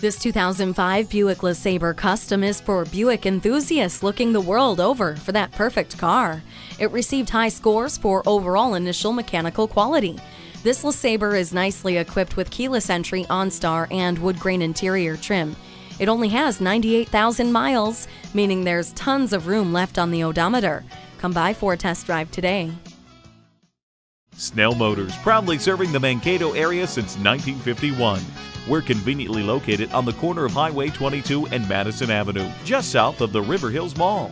This 2005 Buick LeSabre Custom is for Buick enthusiasts looking the world over for that perfect car. It received high scores for overall initial mechanical quality. This LeSabre is nicely equipped with keyless entry OnStar and wood grain interior trim. It only has 98,000 miles, meaning there's tons of room left on the odometer. Come by for a test drive today. Snell Motors, proudly serving the Mankato area since 1951. We're conveniently located on the corner of Highway 22 and Madison Avenue, just south of the River Hills Mall.